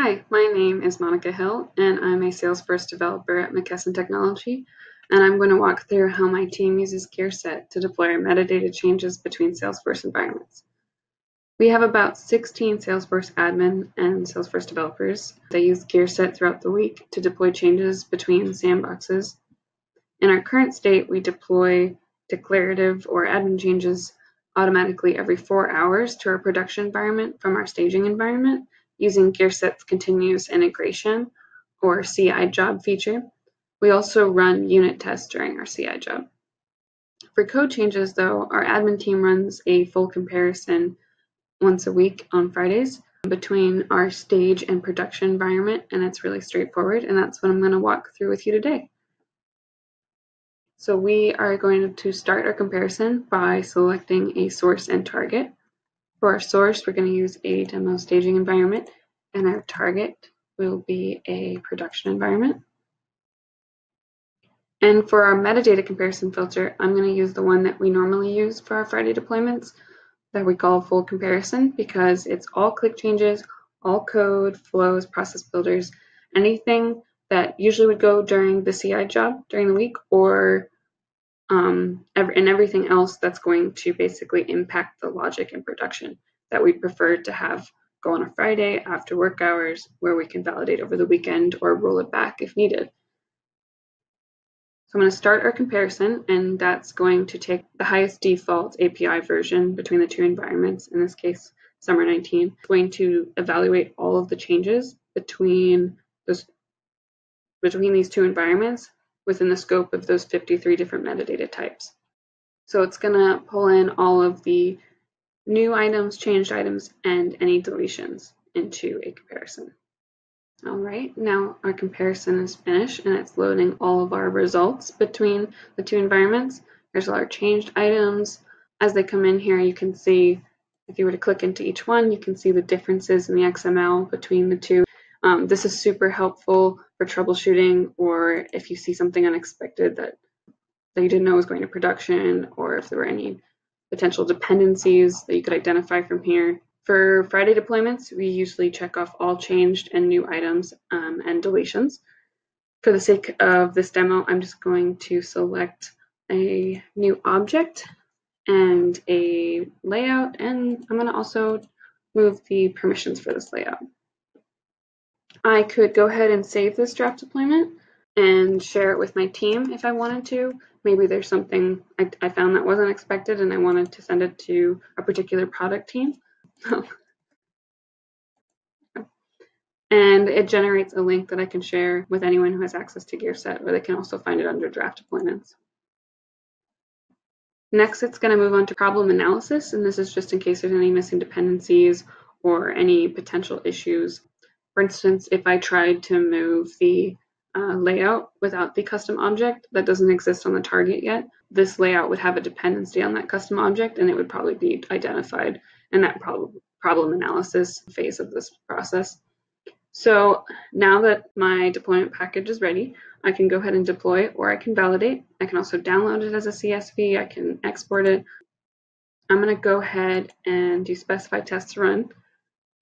Hi, my name is Monica Hill, and I'm a Salesforce developer at McKesson Technology, and I'm going to walk through how my team uses GearSet to deploy metadata changes between Salesforce environments. We have about 16 Salesforce admin and Salesforce developers that use GearSet throughout the week to deploy changes between sandboxes. In our current state, we deploy declarative or admin changes automatically every four hours to our production environment from our staging environment using GearSet's continuous integration or CI job feature. We also run unit tests during our CI job. For code changes, though, our admin team runs a full comparison once a week on Fridays between our stage and production environment, and it's really straightforward, and that's what I'm going to walk through with you today. So we are going to start our comparison by selecting a source and target. For our source, we're going to use a demo staging environment, and our target will be a production environment. And for our metadata comparison filter, I'm going to use the one that we normally use for our Friday deployments that we call full comparison because it's all click changes, all code, flows, process builders, anything that usually would go during the CI job during the week or um, and everything else that's going to basically impact the logic in production that we prefer to have go on a Friday after work hours where we can validate over the weekend or roll it back if needed. So I'm going to start our comparison and that's going to take the highest default API version between the two environments, in this case Summer 19. It's going to evaluate all of the changes between between these two environments within the scope of those 53 different metadata types. So it's going to pull in all of the new items, changed items, and any deletions into a comparison. All right, now our comparison is finished and it's loading all of our results between the two environments. There's all our changed items. As they come in here, you can see, if you were to click into each one, you can see the differences in the XML between the two. Um, this is super helpful for troubleshooting or if you see something unexpected that, that you didn't know was going to production or if there were any potential dependencies that you could identify from here. For Friday deployments, we usually check off all changed and new items um, and deletions. For the sake of this demo, I'm just going to select a new object and a layout, and I'm going to also move the permissions for this layout. I could go ahead and save this draft deployment and share it with my team if I wanted to. Maybe there's something I, I found that wasn't expected and I wanted to send it to a particular product team. and it generates a link that I can share with anyone who has access to GearSet, or they can also find it under draft deployments. Next, it's going to move on to problem analysis, and this is just in case there's any missing dependencies or any potential issues. For instance, if I tried to move the uh, layout without the custom object that doesn't exist on the target yet, this layout would have a dependency on that custom object and it would probably be identified in that problem, problem analysis phase of this process. So now that my deployment package is ready, I can go ahead and deploy it or I can validate. I can also download it as a CSV. I can export it. I'm going to go ahead and do specify tests run.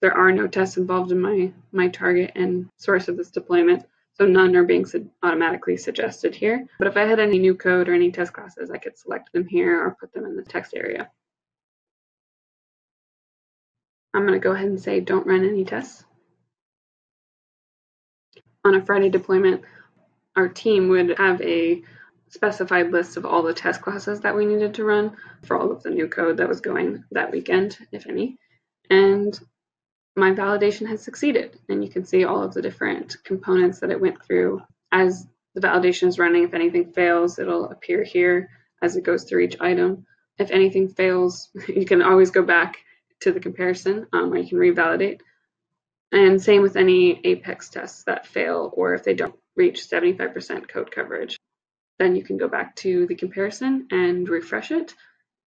There are no tests involved in my, my target and source of this deployment. So none are being su automatically suggested here. But if I had any new code or any test classes, I could select them here or put them in the text area. I'm going to go ahead and say don't run any tests. On a Friday deployment, our team would have a specified list of all the test classes that we needed to run for all of the new code that was going that weekend, if any. And my validation has succeeded. And you can see all of the different components that it went through. As the validation is running, if anything fails, it'll appear here as it goes through each item. If anything fails, you can always go back to the comparison um, or you can revalidate. And same with any Apex tests that fail or if they don't reach 75% code coverage. Then you can go back to the comparison and refresh it,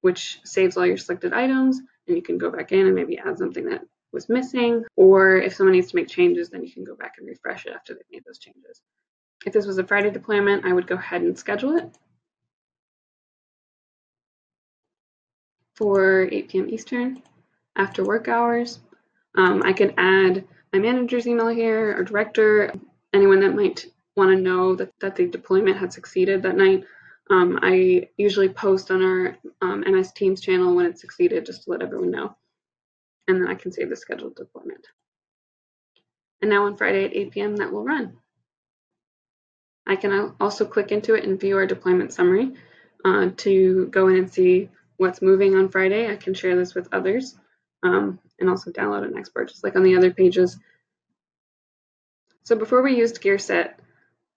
which saves all your selected items. And you can go back in and maybe add something that was missing, or if someone needs to make changes, then you can go back and refresh it after they've made those changes. If this was a Friday deployment, I would go ahead and schedule it for 8 p.m. Eastern after work hours. Um, I could add my manager's email here, or director, anyone that might want to know that, that the deployment had succeeded that night. Um, I usually post on our um, MS Teams channel when it succeeded just to let everyone know. And then I can save the scheduled deployment. And now on Friday at 8 p.m. that will run. I can also click into it and view our deployment summary uh, to go in and see what's moving on Friday. I can share this with others um, and also download and export just like on the other pages. So before we used GearSet,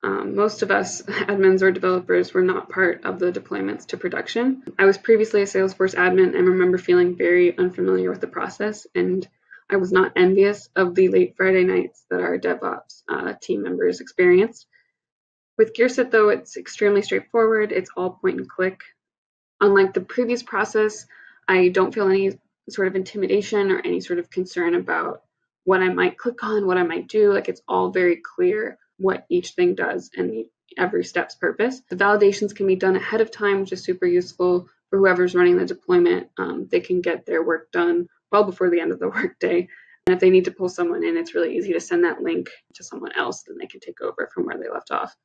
um, most of us admins or developers were not part of the deployments to production. I was previously a Salesforce admin and remember feeling very unfamiliar with the process, and I was not envious of the late Friday nights that our DevOps uh, team members experienced. With GearSet, though, it's extremely straightforward. It's all point and click. Unlike the previous process, I don't feel any sort of intimidation or any sort of concern about what I might click on, what I might do. Like it's all very clear what each thing does and every step's purpose. The validations can be done ahead of time, which is super useful for whoever's running the deployment. Um, they can get their work done well before the end of the workday. And if they need to pull someone in, it's really easy to send that link to someone else, then they can take over from where they left off.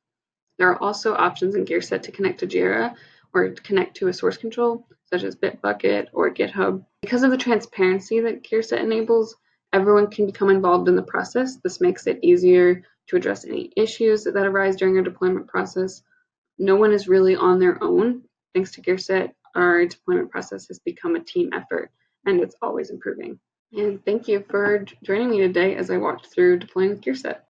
There are also options in GearSet to connect to Jira or connect to a source control, such as Bitbucket or GitHub. Because of the transparency that GearSet enables, everyone can become involved in the process. This makes it easier to address any issues that arise during our deployment process. No one is really on their own. Thanks to GearSet, our deployment process has become a team effort and it's always improving. And thank you for joining me today as I walked through deploying with GearSet.